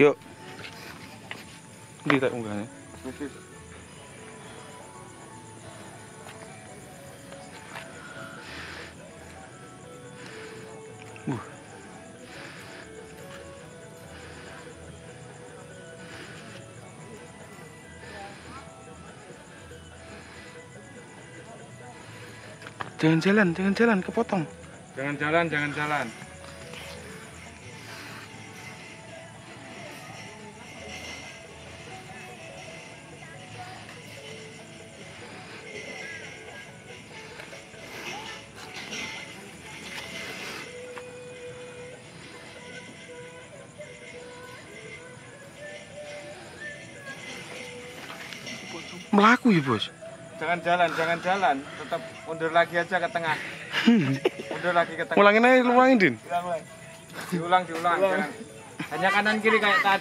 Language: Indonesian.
Yuk. Di unggahnya. Uh. Jangan jalan, jangan jalan, kepotong. Jangan jalan, jangan jalan. Melaku ya, Bos. Jangan jalan, jangan jalan. Tetap mundur lagi aja ke tengah. Mundur lagi ke tengah. Ulangin aja, ulangin, Din. Diulang, diulang. Jangan. Hanya kanan kiri kayak tadi.